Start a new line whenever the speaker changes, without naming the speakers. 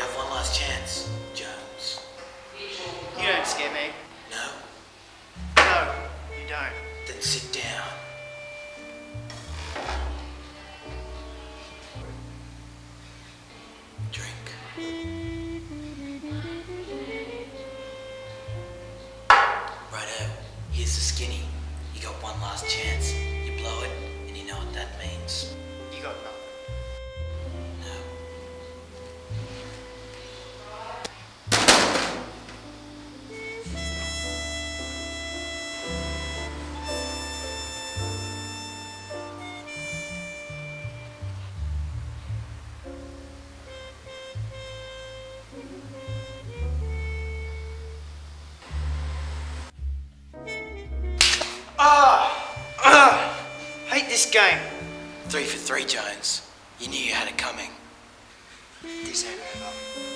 last chance, Jones.
You don't scare me.
No?
No, you don't.
Then sit down. Drink. Righto, here's the skinny. You got one last chance.
This game.
Three for three, Jones. You knew you had it coming.
This ain't over.